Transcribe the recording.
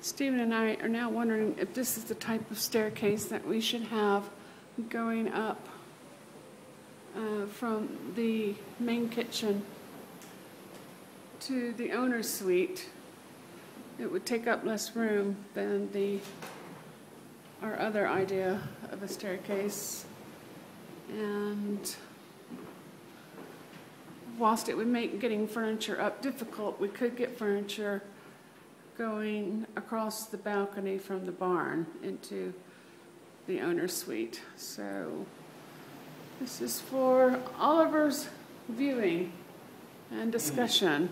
Stephen and I are now wondering if this is the type of staircase that we should have going up uh, from the main kitchen to the owner's suite. It would take up less room than the, our other idea of a staircase. And whilst it would make getting furniture up difficult, we could get furniture going across the balcony from the barn into the owner's suite. So this is for Oliver's viewing and discussion.